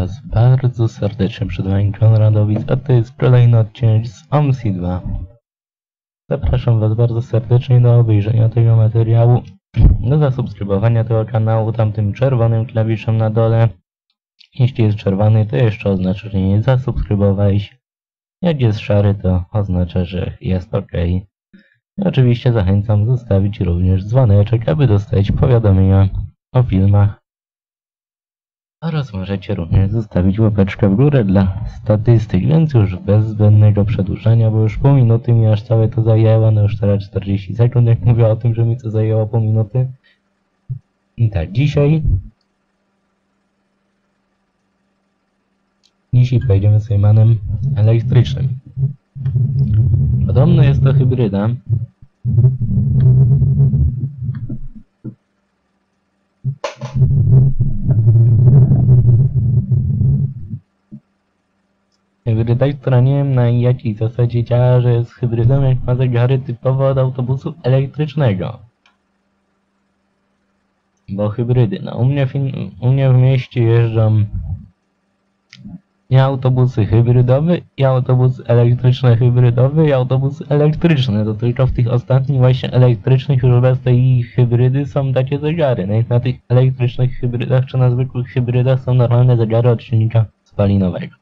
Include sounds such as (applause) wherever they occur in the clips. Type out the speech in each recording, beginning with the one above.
Was bardzo serdecznie przed wami a to jest kolejny odcinek z OMSI 2. Zapraszam Was bardzo serdecznie do obejrzenia tego materiału, do zasubskrybowania tego kanału tamtym czerwonym klawiszem na dole. Jeśli jest czerwony, to jeszcze oznacza, że nie zasubskrybowałeś. Jak jest szary, to oznacza, że jest ok. I oczywiście zachęcam zostawić również dzwoneczek, aby dostać powiadomienia o filmach oraz możecie również zostawić łapeczkę w górę dla statystyk, więc już bez zbędnego przedłużania, bo już pół minuty mi aż całe to zajęło, no już teraz 40 sekund, jak mówię o tym, że mi to zajęło pół minuty. I tak, dzisiaj... Dzisiaj pojedziemy Sejmanem elektrycznym. Podobno jest to hybryda. Hybryda, która nie wiem na jakiej zasadzie działa, że jest hybrydą, jak ma zegary typowo od autobusu elektrycznego. Bo hybrydy, no u mnie w, u mnie w mieście jeżdżą i autobusy hybrydowe, i autobus elektryczny hybrydowy, i autobus elektryczny. To tylko w tych ostatnich właśnie elektrycznych już bez tej hybrydy są takie zegary. No i na tych elektrycznych hybrydach, czy na zwykłych hybrydach są normalne zegary od silnika spalinowego.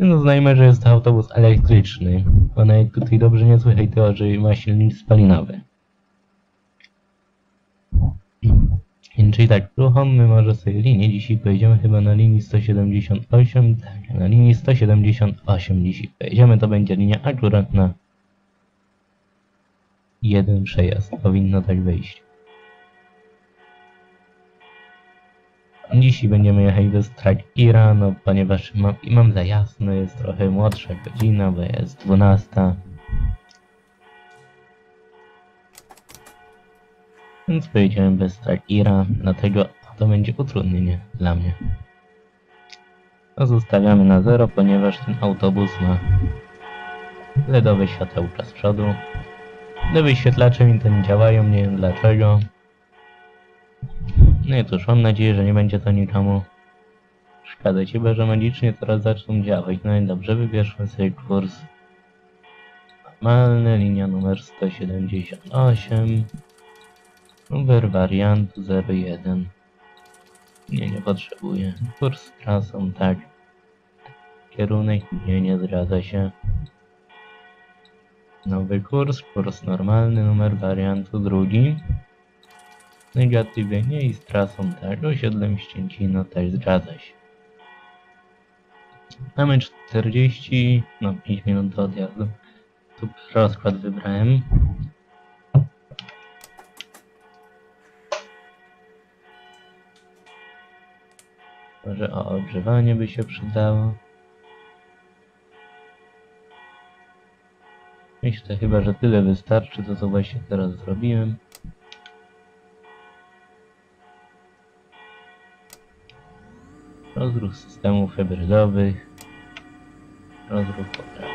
No uznajmy, że jest to autobus elektryczny, bo nawet tutaj dobrze nie słychać że ma silnik spalinowy. Czyli tak, uruchommy może sobie linię. Dzisiaj pojedziemy chyba na linii 178. Tak, na linii 178 dzisiaj pojedziemy. To będzie linia akurat na jeden przejazd. Powinno tak wyjść. Dzisiaj będziemy jechać do Strakira, no ponieważ mam, i mam za jasno, jest trochę młodsza godzina, bo jest 12. Więc pojedziemy bez Strakira, dlatego to będzie utrudnienie dla mnie. To zostawiamy na zero, ponieważ ten autobus ma LEDowe światełka z przodu. Te wyświetlacze mi to nie działają, nie wiem dlaczego. No i cóż, mam nadzieję, że nie będzie to nikomu szkadzać, chyba że magicznie teraz zaczną działać. No i dobrze, wybierzmy sobie kurs normalny, linia numer 178, numer wariantu 01. Nie, nie potrzebuję. Kurs z trasą, tak. Kierunek, nie, nie zgadza się. Nowy kurs, kurs normalny, numer wariantu drugi. Negatywnie i z trasą tak, osiedlem Ścięcino też zgadza się. Mamy 40, no 5 minut do odjazdu. Tu rozkład wybrałem. Może o ogrzewanie by się przydało. Myślę chyba, że tyle wystarczy, to co właśnie teraz zrobiłem. Rozruch systemów hybrydowych. Rozruch popraw.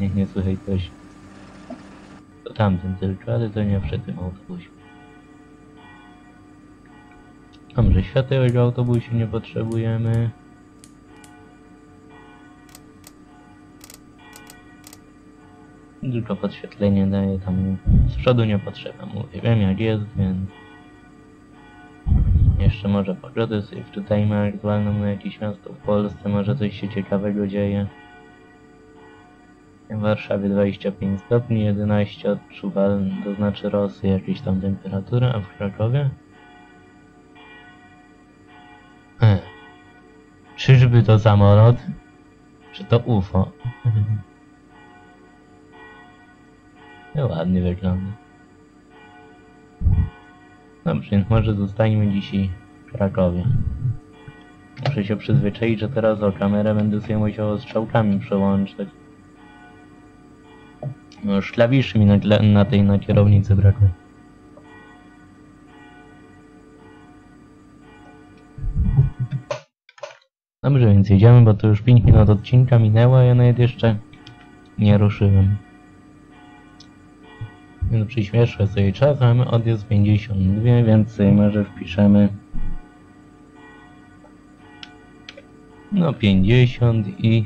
Niech nie słychać coś. To tamten tylko, ale to nie przy tym autobusie. Dobrze, światełek w autobusie nie potrzebujemy. Tylko podświetlenie daje tam z przodu nie potrzeba, mówię, wiem jak jest, więc jeszcze może pogodę sobie wczytajmy aktualną na jakieś miasto w Polsce, może coś się ciekawego dzieje. W Warszawie 25 stopni, 11 odczuwalne, to znaczy Rosy jakieś tam temperatury, a w Krakowie? E. Czyżby to samolot? Czy to UFO? (laughs) No ładnie wygląda. Dobrze, więc może zostańmy dzisiaj w Krakowie. Muszę się przyzwyczaić, że teraz o kamerę będę sobie musiał strzałkami przełączać. No już klawiszy mi na, na tej na kierownicy brakuje. Dobrze, więc jedziemy, bo to już 5 minut odcinka minęło, a ja nawet jeszcze nie ruszyłem. Więc przyśmieszczę sobie czas, mamy odjazd 52, więc może wpiszemy no 50 i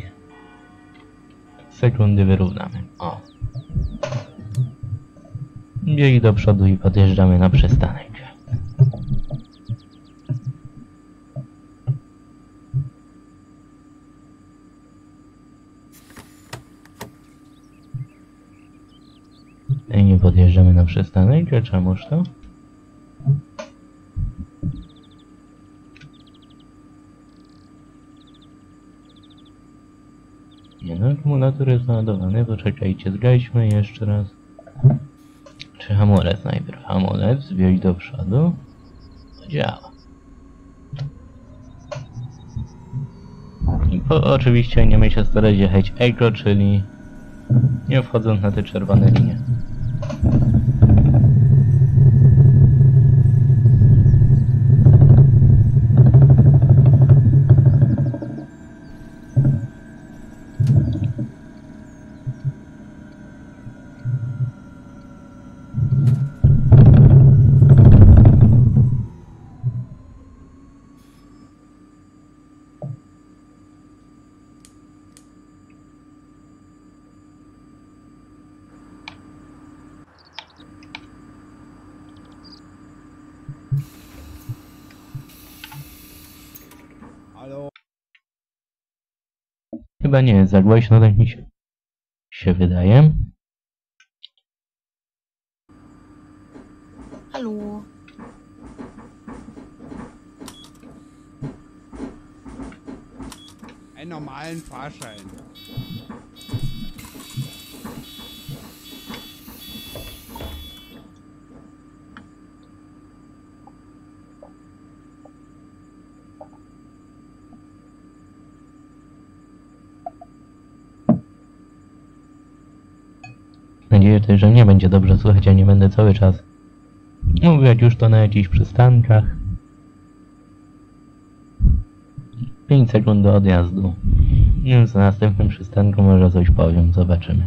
sekundy wyrównamy. O. Biegi do przodu i podjeżdżamy na przystanek. I nie podjeżdżamy na przystanek, a czemuż to? Nie no, akumulator jest naładowany, poczekajcie, zgaśmy jeszcze raz. Czy hamulec najpierw? Hamulec, wieź do przodu. To działa. I po, oczywiście nie myślę starać jechać eco, czyli nie wchodząc na te czerwone linie. Halo? Chyba nie jest za głośno, tak mi się, się wydaje. Hallo. Einen normalen Fahrschein. Nadzieję że mnie będzie dobrze słychać, ja nie będę cały czas mówić już to na jakichś przystankach. 5 sekund do odjazdu. Więc na następnym przystanku może coś powiem, zobaczymy.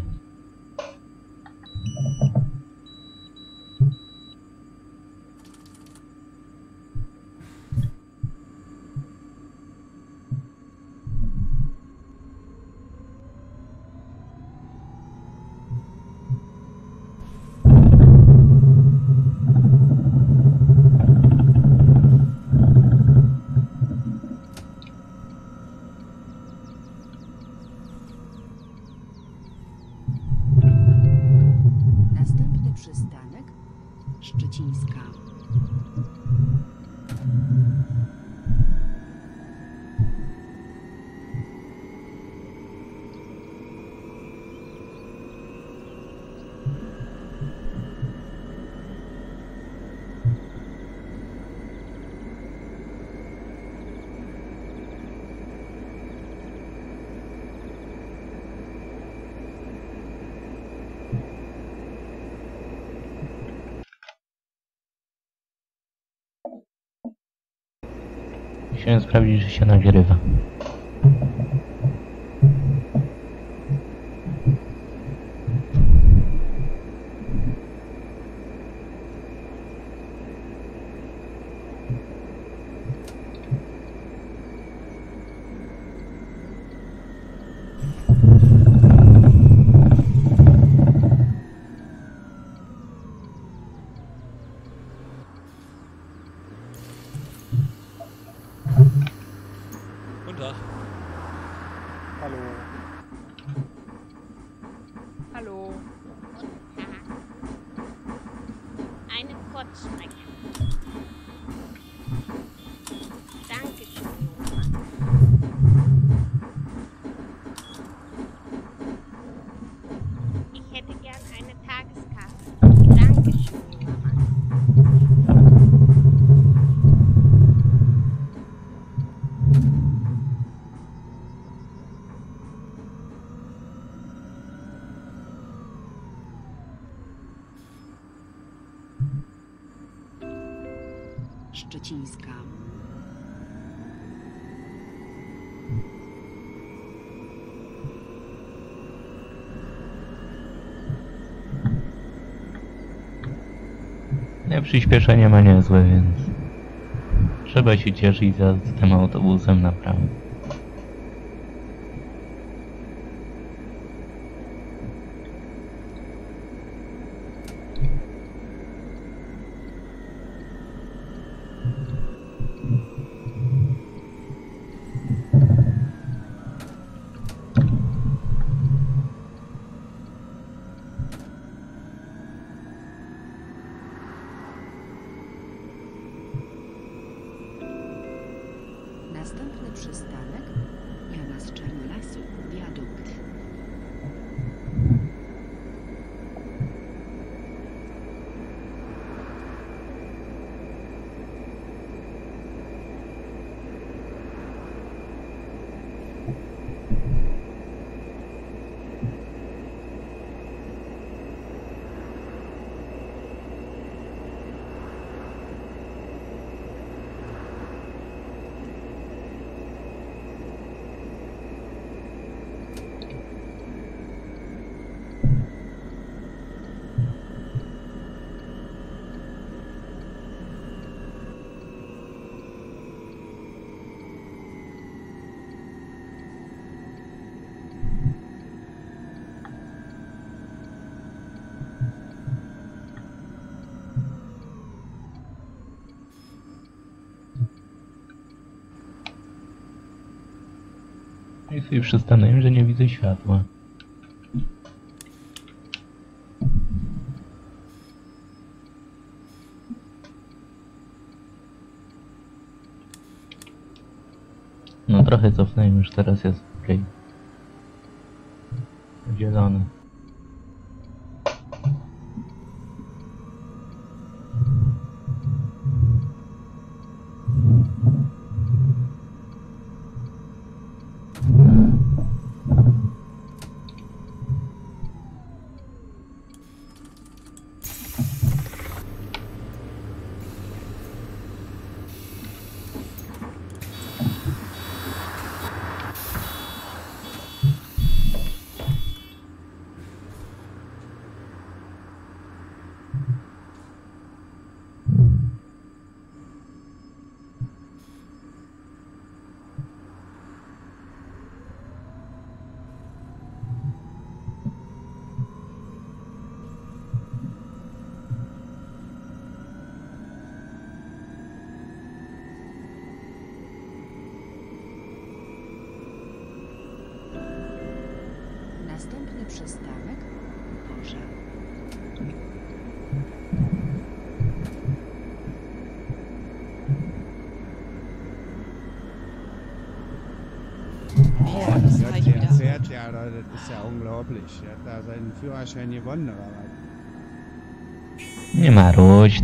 Musiałem sprawdzić, że się nagrywa. Szczecińska. Nie, przyspieszenie ma niezłe, więc... Trzeba się cieszyć za tym autobusem naprawdę. Następny przystanek Jana z Czernolasu, wiadukt. I sobie przystanąłem, że nie widzę światła. No trochę cofnąłem, już teraz jest okej. Zielony. Der fährt ja, das ist ja unglaublich. Der hat da seinen Führerschein gewonnen, oder was? Nie marudź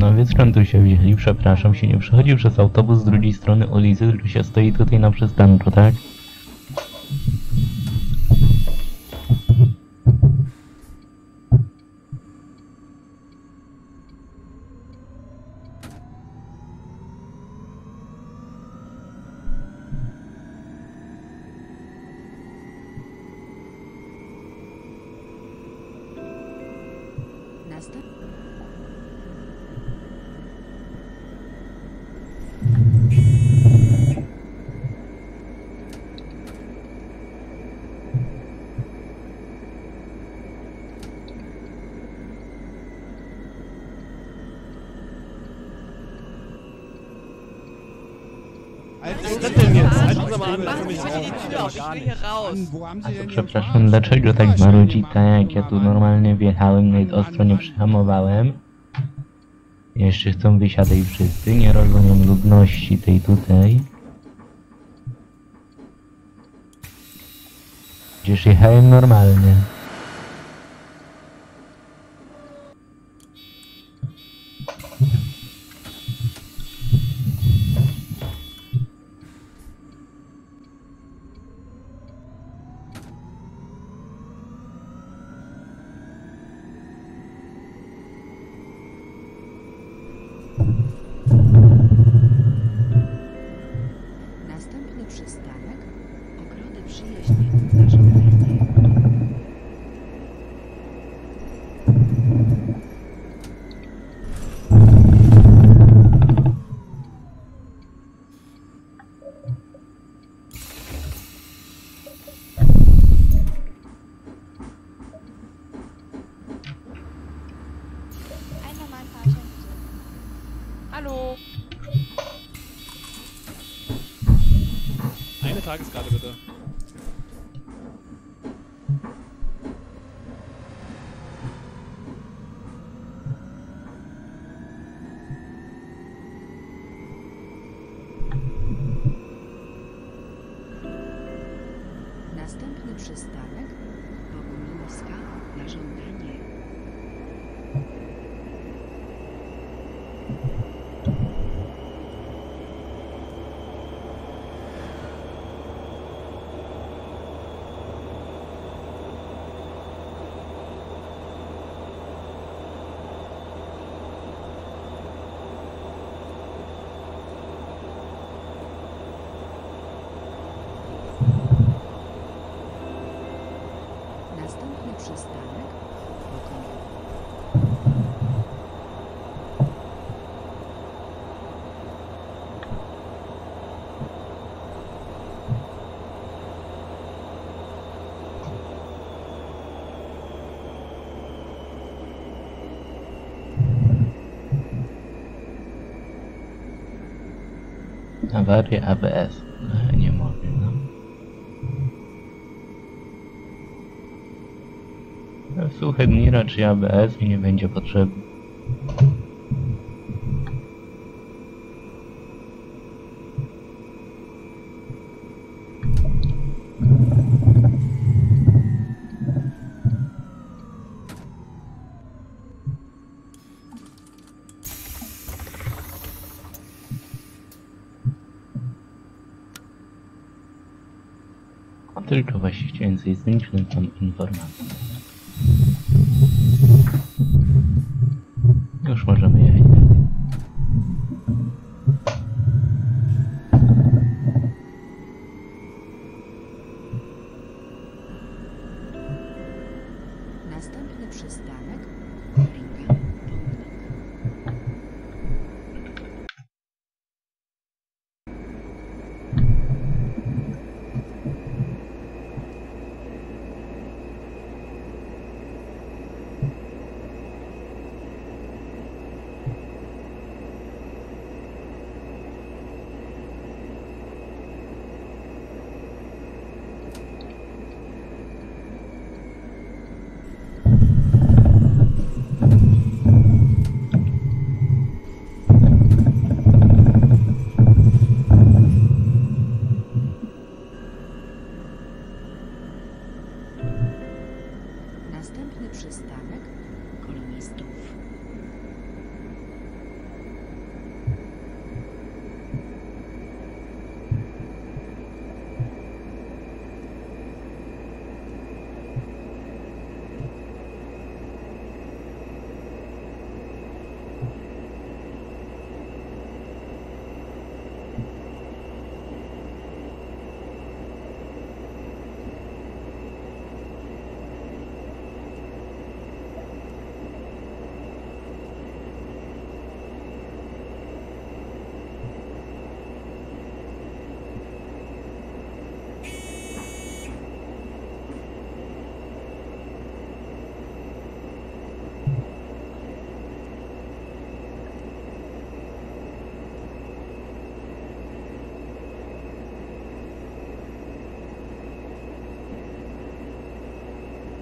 Panowie, skąd tu się wzięli? Przepraszam, się nie przechodzi przez autobus z drugiej strony ulicy, tylko się stoi tutaj na przystanku, tak? Als Was ist das denn jetzt? Halten Sie mal an, Als- lassen Sie mich Machen Sie raus. die Tür auf, ich will hier raus. Mann, wo haben Sie denn Ihren Przepraszam, dlaczego tak marudzi tak jak ja tu normalnie wjechałem, no i ostro nie przyhamowałem? Jeszcze chcą wysiadać wszyscy, nie rozumiem ludności tej tutaj. Przecież jechałem normalnie. Następny przystanek Ogrody Przyjaźni Zarządzanie. Einen normalen Fahrschein bitte. Hallo. Eine Bitte. Następny przystanek Bogumiłowska na żądanie. Następny przystanek Pokoju. Awaria ABS. No, nie mogę, no. No, Suche dni raczej ABS mi nie będzie potrzebny. Chciałem coś zmienić tą informację. Już możemy jechać. Następny przystanek Ringa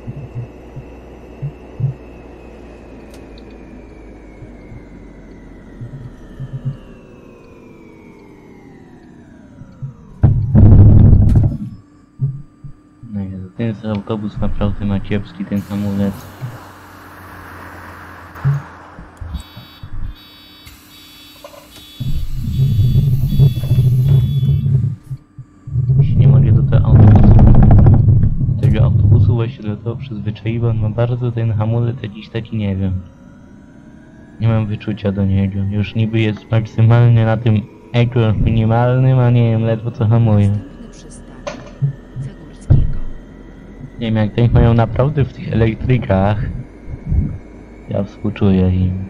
No i ten autobus naprawdę ma kiepski ten hamulec. Przyzwyczaiłem, no bardzo ten hamulec jakiś taki, nie wiem. Nie mam wyczucia do niego. Już niby jest maksymalnie na tym eko minimalnym, a nie wiem, ledwo co hamuje. Nie wiem, jak tak mają naprawdę w tych elektrykach. Ja współczuję im.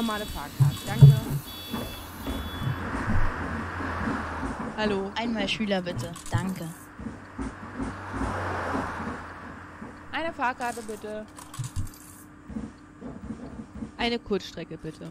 Normale Fahrkarte. Danke. Hallo, einmal Schüler bitte. Danke. Eine Fahrkarte bitte. Eine Kurzstrecke bitte.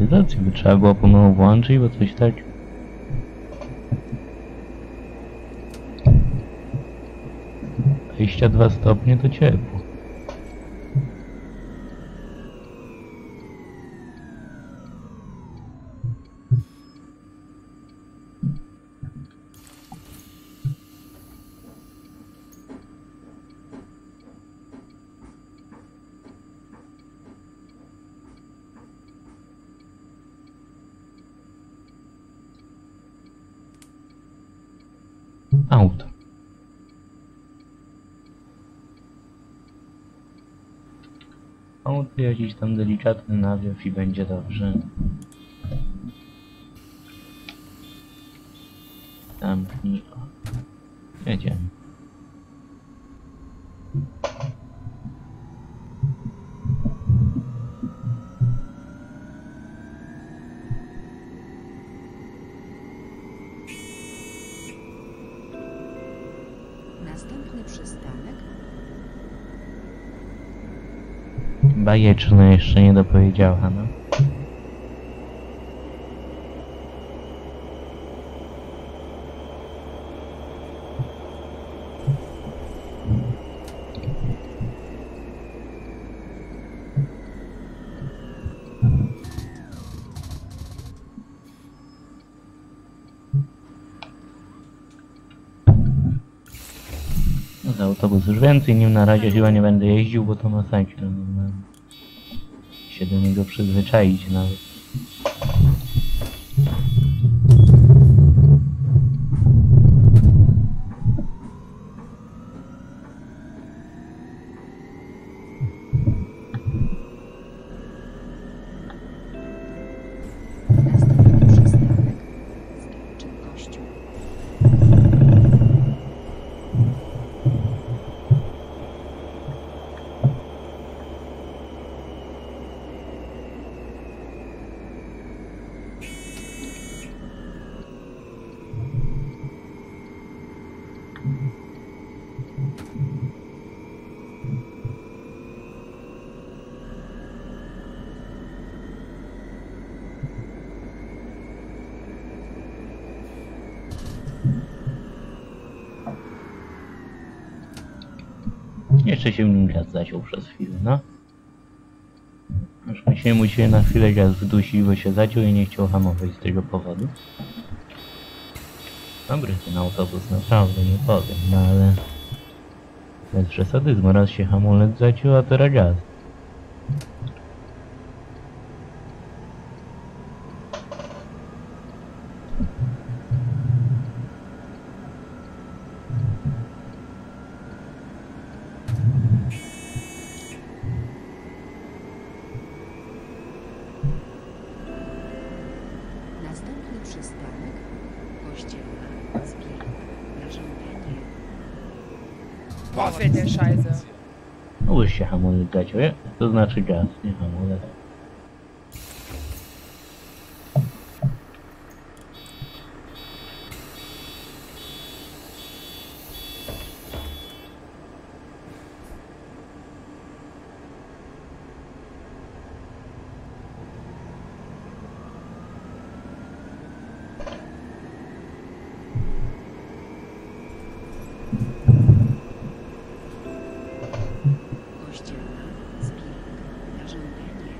Ten klimatyzację by trzeba było ponownie włączyć, bo coś tak... Dwa stopnie to ciepło. Auto jakiś tam delikatny nawiew i będzie dobrze. Bajeczne jeszcze nie dopowiedziała, no. No autobus już więcej, nim na razie chyba nie będę jeździł, bo to masakra. No, no. Się do niego przyzwyczaić nawet. Jeszcze się nim gaz zaciął przez chwilę, no. Myślałem, mu się na chwilę gaz wdusił, bo się zaciął i nie chciał hamować z tego powodu. Dobry ten autobus, naprawdę, nie powiem, no ale... Bez przesadyzmu, raz się hamulec zaciął, a teraz. Następny przystanek Kościelna Zbierka na żądanie. Boah, fährt der Scheiße. Się hamulec zaciął, nie? to znaczy gaz, nie hamulec. Kościelna Zbierka na żądanie.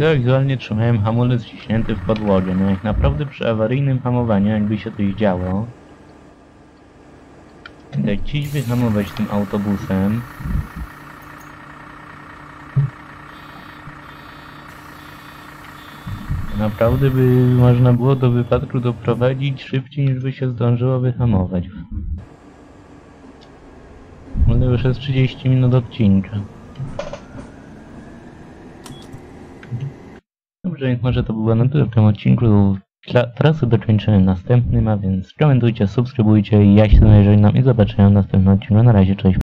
To wizualnie trzymałem hamulec wciśnięty w podłogę, no jak naprawdę przy awaryjnym hamowaniu, jakby się coś działo, jak dziś wyhamować tym autobusem, naprawdę by można było do wypadku doprowadzić szybciej niż by się zdążyło wyhamować. Ale już jest 30 minut odcinka. Więc może to było na tyle w tym odcinku. Tra trasy dokończymy następnym, a więc komentujcie, subskrybujcie ja się z wami żegnam i zobaczenia w następnym odcinku. Na razie, cześć.